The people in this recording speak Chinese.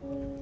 嗯